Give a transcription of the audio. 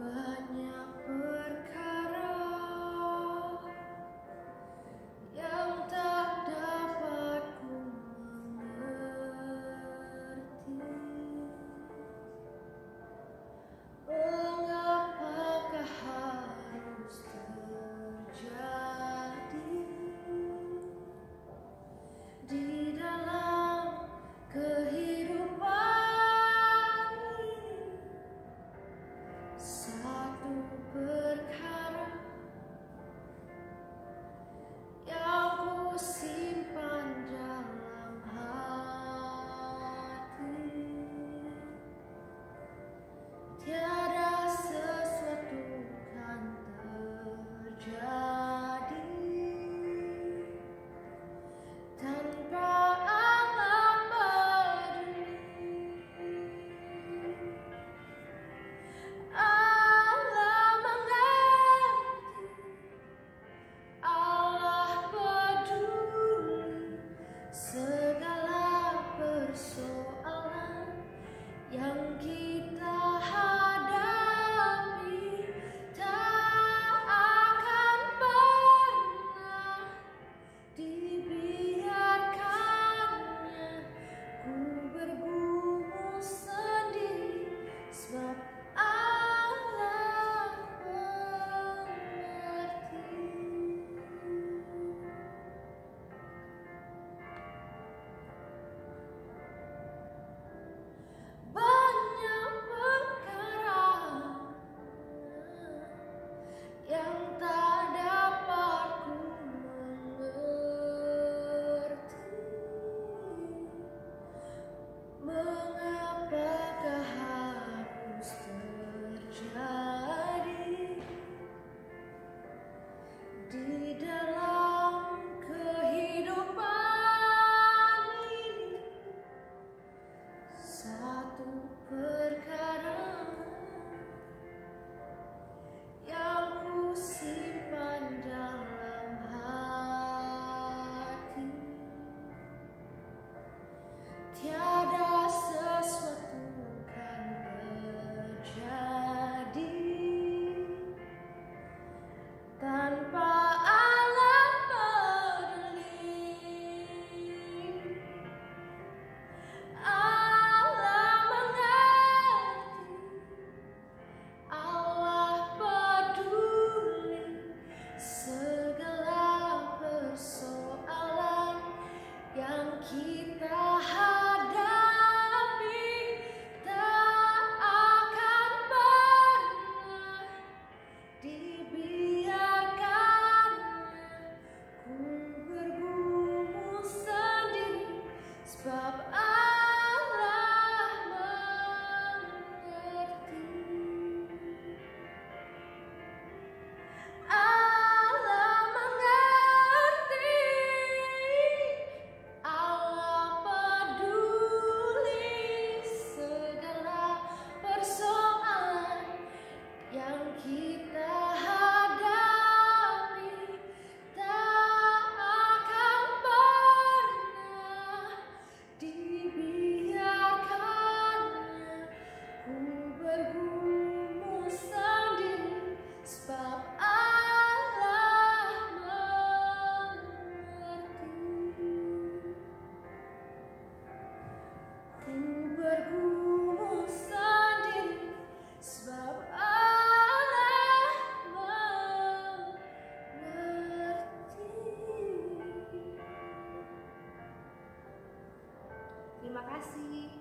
But terima kasih.